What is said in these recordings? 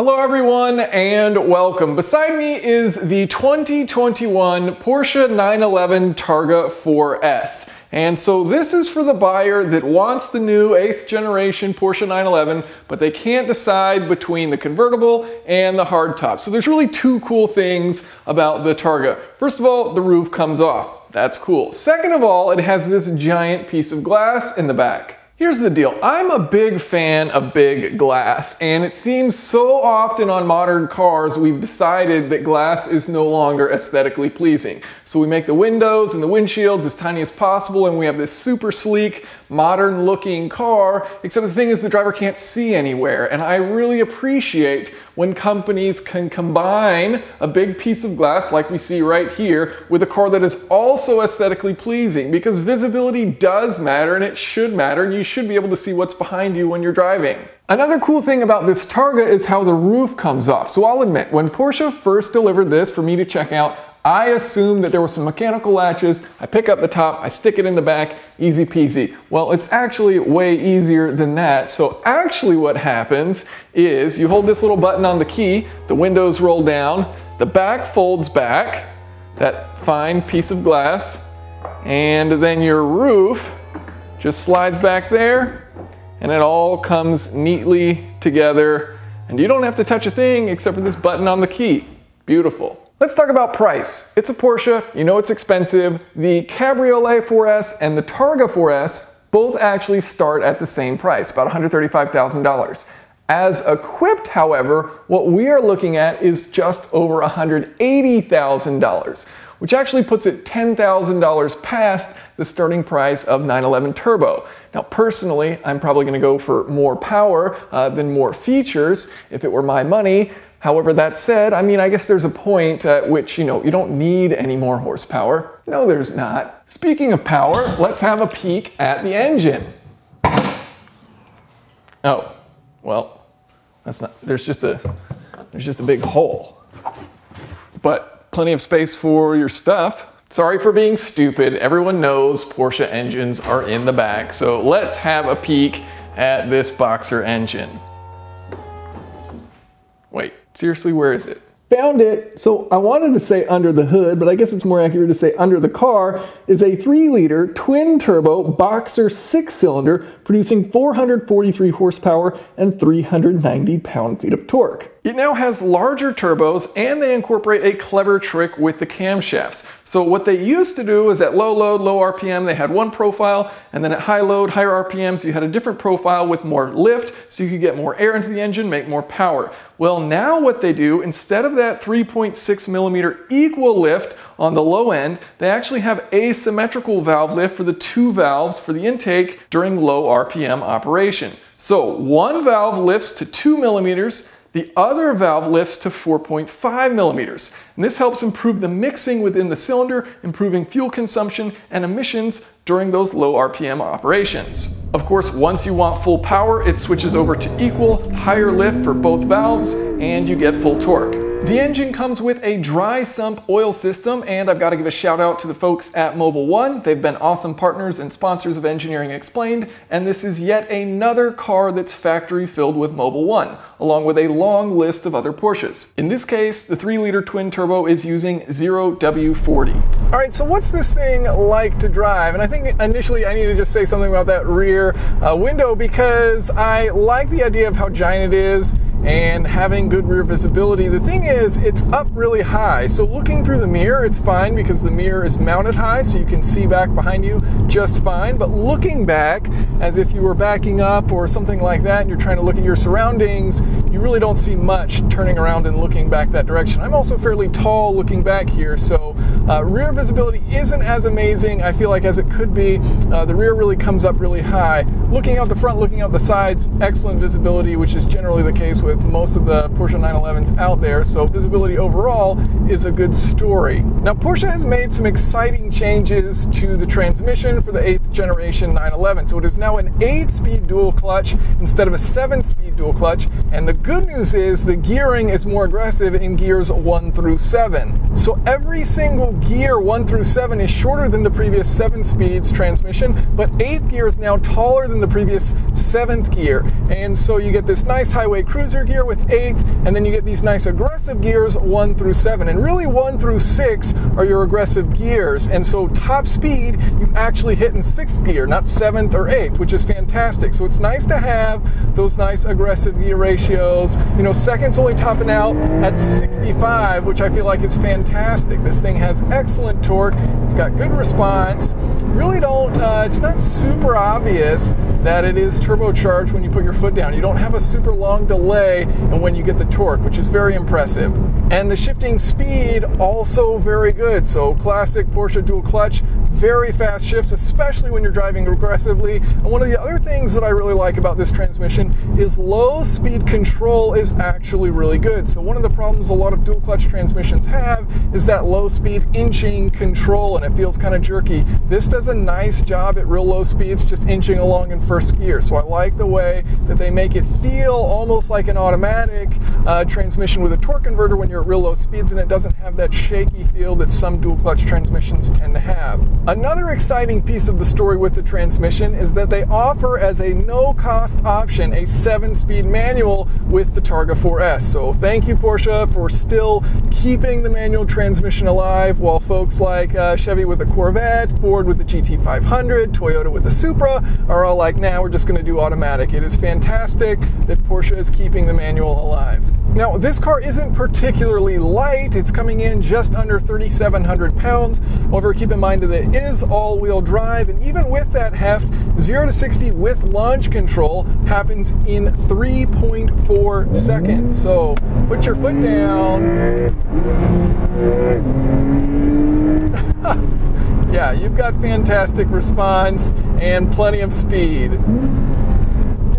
Hello everyone and welcome. Beside me is the 2021 Porsche 911 Targa 4S. And so this is for the buyer that wants the new 8th generation Porsche 911, but they can't decide between the convertible and the hardtop. So there's really two cool things about the Targa. First of all, the roof comes off. That's cool. Second of all, it has this giant piece of glass in the back. Here's the deal. I'm a big fan of big glass, and it seems so often on modern cars we've decided that glass is no longer aesthetically pleasing. So we make the windows and the windshields as tiny as possible, and we have this super sleek, modern looking car, except the thing is the driver can't see anywhere. And I really appreciate when companies can combine a big piece of glass like we see right here with a car that is also aesthetically pleasing because visibility does matter and it should matter and you should be able to see what's behind you when you're driving. Another cool thing about this Targa is how the roof comes off. So I'll admit, when Porsche first delivered this for me to check out, I assume that there were some mechanical latches. I pick up the top, I stick it in the back, easy peasy. Well, it's actually way easier than that. So actually what happens is you hold this little button on the key, the windows roll down, the back folds back, that fine piece of glass, and then your roof just slides back there, and it all comes neatly together, and you don't have to touch a thing except for this button on the key. Beautiful. Let's talk about price. It's a Porsche, you know it's expensive. The Cabriolet 4S and the Targa 4S both actually start at the same price, about $135,000. As equipped, however, what we are looking at is just over $180,000, which actually puts it $10,000 past the starting price of 911 Turbo. Now, personally, I'm probably going to go for more power uh, than more features if it were my money, However, that said, I mean, I guess there's a point at which, you know, you don't need any more horsepower. No, there's not. Speaking of power, let's have a peek at the engine. Oh, well, that's not, there's just a, there's just a big hole. But plenty of space for your stuff. Sorry for being stupid. Everyone knows Porsche engines are in the back. So let's have a peek at this Boxer engine. Seriously, where is it? Found it. So I wanted to say under the hood, but I guess it's more accurate to say under the car is a 3 liter twin turbo Boxer 6 cylinder producing 443 horsepower and 390 pound feet of torque. It now has larger turbos and they incorporate a clever trick with the camshafts. So what they used to do is at low load, low RPM, they had one profile, and then at high load, higher RPMs, you had a different profile with more lift, so you could get more air into the engine, make more power. Well, now what they do, instead of that 3.6 millimeter equal lift on the low end, they actually have asymmetrical valve lift for the two valves for the intake during low RPM operation. So one valve lifts to two millimeters, the other valve lifts to 4.5 millimeters. And this helps improve the mixing within the cylinder, improving fuel consumption and emissions during those low RPM operations. Of course, once you want full power, it switches over to equal, higher lift for both valves, and you get full torque. The engine comes with a dry sump oil system, and I've got to give a shout out to the folks at Mobil 1. They've been awesome partners and sponsors of Engineering Explained, and this is yet another car that's factory filled with Mobil 1, along with a long list of other Porsches. In this case, the 3-liter twin turbo is using 0W40. All right, so what's this thing like to drive? And I think initially I need to just say something about that rear uh, window because I like the idea of how giant it is and having good rear visibility. The thing is, it's up really high. So looking through the mirror, it's fine because the mirror is mounted high so you can see back behind you just fine. But looking back, as if you were backing up or something like that, and you're trying to look at your surroundings, you really don't see much turning around and looking back that direction. I'm also fairly tall looking back here, so uh, rear visibility isn't as amazing, I feel like, as it could be. Uh, the rear really comes up really high. Looking out the front, looking out the sides, excellent visibility, which is generally the case with most of the Porsche 911s out there, so visibility overall is a good story. Now, Porsche has made some exciting changes to the transmission for the 8th 8th generation 911. So it is now an 8 speed dual clutch instead of a 7 speed dual clutch. And the good news is the gearing is more aggressive in gears 1 through 7. So every single gear 1 through 7 is shorter than the previous 7 speeds transmission, but 8th gear is now taller than the previous 7th gear. And so you get this nice highway cruiser gear with 8th, and then you get these nice aggressive gears 1 through 7. And really 1 through 6 are your aggressive gears. And so top speed you actually hit in 6th gear, not 7th or 8th, which is fantastic. So it's nice to have those nice aggressive gear ratios. You know, second's only topping out at 65, which I feel like is fantastic. This thing has excellent torque. It's got good response. Really don't, uh, it's not super obvious that it is turbocharged when you put your foot down. You don't have a super long delay and when you get the torque, which is very impressive. And the shifting speed also very good. So classic Porsche dual clutch, very fast shifts, especially when you're driving aggressively. And one of the other things that I really like about this transmission is low speed control is actually really good. So one of the problems a lot of dual clutch transmissions have is that low speed inching control and it feels kind of jerky. This does a nice job at real low speeds, just inching along in first gear. So I like the way that they make it feel almost like an automatic uh, transmission with a torque converter when you're at real low speeds and it doesn't have that shaky feel that some dual clutch transmissions tend to have. Another exciting piece of the story with the transmission is that they offer as a no cost option a 7 speed manual with the Targa 4S. So thank you Porsche for still keeping the manual transmission alive while folks like uh, Chevy with the Corvette, Ford with the GT500, Toyota with the Supra are all like now we're just going to do automatic. It is fantastic that Porsche is keeping the manual alive. Now, this car isn't particularly light. It's coming in just under 3,700 pounds. However, keep in mind that it is all-wheel drive, and even with that heft, 0 to 60 with launch control happens in 3.4 seconds. So, put your foot down. yeah, you've got fantastic response and plenty of speed.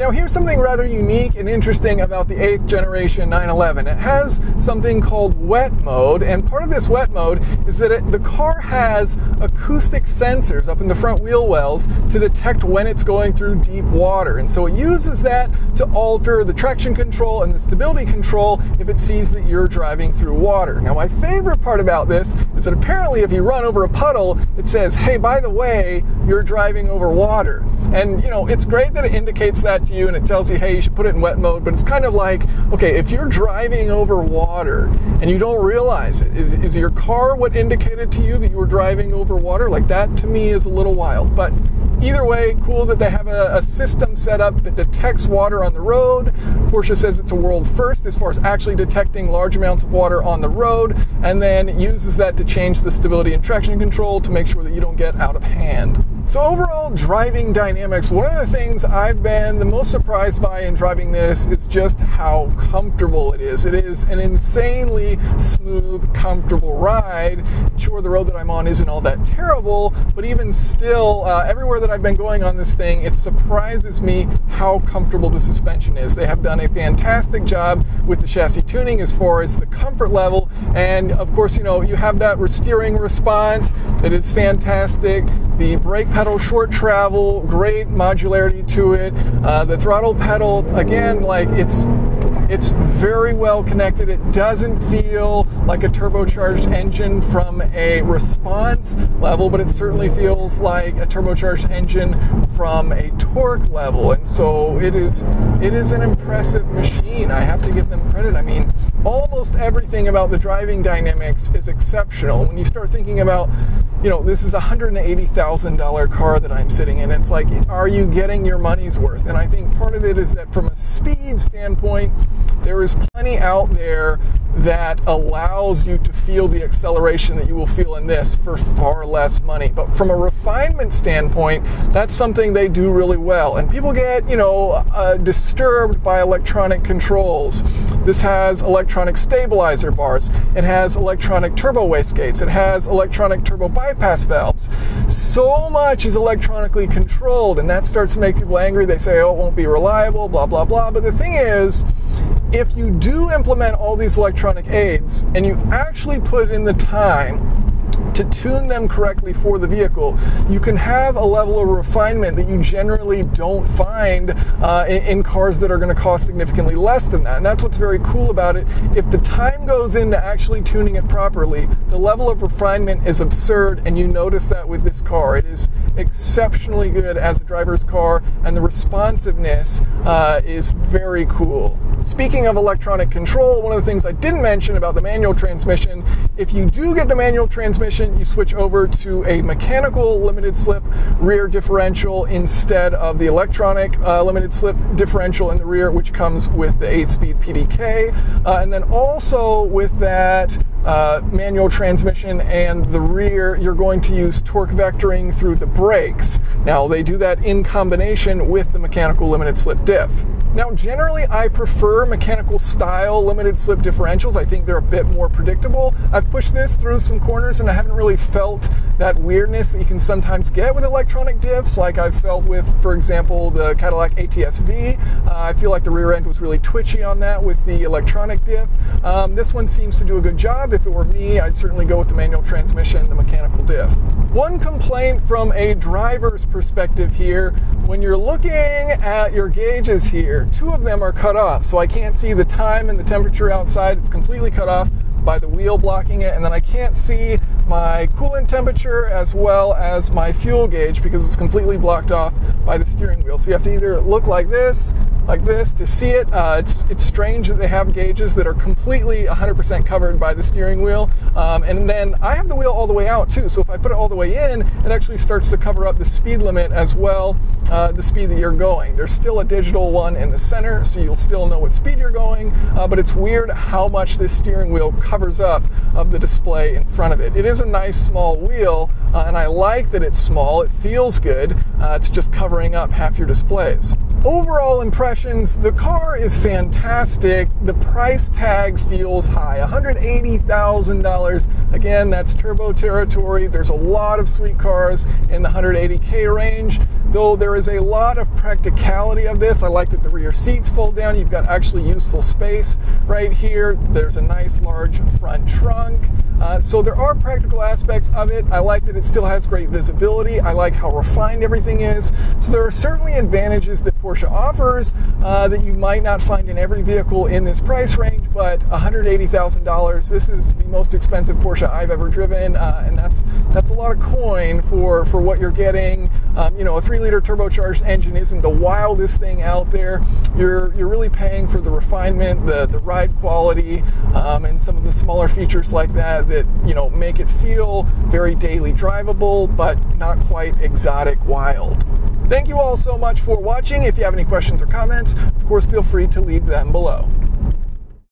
Now, here's something rather unique and interesting about the 8th generation 911. It has something called wet mode, and part of this wet mode is that it, the car has acoustic sensors up in the front wheel wells to detect when it's going through deep water. And so it uses that to alter the traction control and the stability control if it sees that you're driving through water. Now, my favorite part about this is that apparently if you run over a puddle, it says, hey, by the way, you're driving over water. And, you know, it's great that it indicates that to you and it tells you, hey, you should put it in wet mode. But it's kind of like, okay, if you're driving over water and you don't realize it, is, is your car what indicated to you that you were driving over water? Like that to me is a little wild. But either way, cool that they have a, a, system set up that detects water on the road. Porsche says it's a world first as far as actually detecting large amounts of water on the road, and then uses that to change the stability and traction control to make sure that you don't get out of hand. So overall, driving dynamics, one of the things I've been the most surprised by in driving this is just how comfortable it is. It is an insanely smooth, comfortable ride. Sure, the road that I'm on isn't all that terrible, but even still, uh, everywhere that I've been going on this thing, it surprises me how comfortable the suspension is. They have done a fantastic job with the chassis tuning as far as the comfort level, and of course, you know, you have that steering response that is fantastic. The brake pedal short travel, great modularity to it. Uh, the throttle pedal, again, like it's it's very well connected. It doesn't feel like a turbocharged engine from a response level, but it certainly feels like a turbocharged engine from a torque level. And so it is it is an impressive machine. I have to give them credit. I mean, almost everything about the driving dynamics is exceptional. When you start thinking about, you know, this is a $180,000 car that I'm sitting in. It's like, are you getting your money's worth? And I think part of it is that from a speed standpoint, there is plenty out there that allows you to feel the acceleration that you will feel in this for far less money. But from a refinement standpoint, that's something they do really well. And people get, you know, uh, disturbed by electronic controls. This has electronic stabilizer bars. It has electronic turbo wastegates. It has electronic turbo bypass valves. So much is electronically controlled, and that starts to make people angry. They say, oh, it won't be reliable, blah, blah, blah. But the thing is, if you do implement all these electronic aids and you actually put in the time to tune them correctly for the vehicle, you can have a level of refinement that you generally don't find uh, in, in, cars that are going to cost significantly less than that. And that's what's very cool about it. If the time goes into actually tuning it properly, the level of refinement is absurd, and you notice that with this car. It is exceptionally good as a driver's car, and the responsiveness uh, is very cool. Speaking of electronic control, one of the things I didn't mention about the manual transmission, if you do get the manual transmission, you switch over to a mechanical limited slip rear differential instead of the electronic uh, limited slip differential in the rear, which comes with the 8 speed PDK. Uh, and then also with that, uh, manual transmission and the rear, you're going to use torque vectoring through the brakes. Now, they do that in combination with the mechanical limited slip diff. Now, generally, I prefer mechanical style limited slip differentials. I think they're a bit more predictable. I've pushed this through some corners and I haven't really felt that weirdness that you can sometimes get with electronic diffs, like I've felt with, for example, the Cadillac ATS-V. Uh, I feel like the rear end was really twitchy on that with the electronic diff. Um, this one seems to do a good job. If it were me, I'd certainly go with the manual transmission, the mechanical diff. One complaint from a driver's perspective here, when you're looking at your gauges here, Two of them are cut off, so I can't see the time and the temperature outside. It's completely cut off by the wheel blocking it, and then I can't see my coolant temperature as well as my fuel gauge because it's completely blocked off by the steering wheel. So you have to either look like this, like this to see it. Uh, it's, it's strange that they have gauges that are completely 100% covered by the steering wheel. Um, and then I have the wheel all the way out too. So if I put it all the way in, it actually starts to cover up the speed limit as well, uh, the speed that you're going. There's still a digital one in the center, so you'll still know what speed you're going. Uh, but it's weird how much this steering wheel covers up of the display in front of it. It is a nice small wheel, uh, and I like that it's small. It feels good. Uh, it's just covering up half your displays. Overall impressions, the car is fantastic. The price tag feels high $180,000. Again, that's turbo territory. There's a lot of sweet cars in the 180K range, though there is a lot of practicality of this. I like that the rear seats fold down. You've got actually useful space right here. There's a nice large front trunk. Uh, so there are practical aspects of it. I like that it still has great visibility. I like how refined everything is. So there are certainly advantages that Porsche offers uh, that you might not find in every vehicle in this price range. But $180,000, this is the most expensive Porsche I've ever driven, uh, and that's that's a lot of coin for for what you're getting. Um, you know, a three-liter turbocharged engine isn't the wildest thing out there. You're you're really paying for the refinement, the the ride quality, um, and some of the smaller features like that that you know make it feel very daily drivable, but not quite exotic wild. Thank you all so much for watching. If you have any questions or comments, of course, feel free to leave them below.